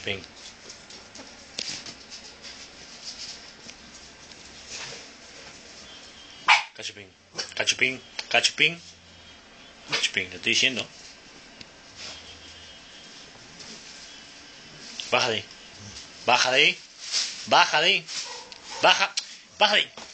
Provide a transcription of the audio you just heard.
Cachupim. Cachupim. Cachupim. Cachupim. Cachupín, le estoy diciendo. Baja de ahí. Baja de. Baja de. Baja. Baja de.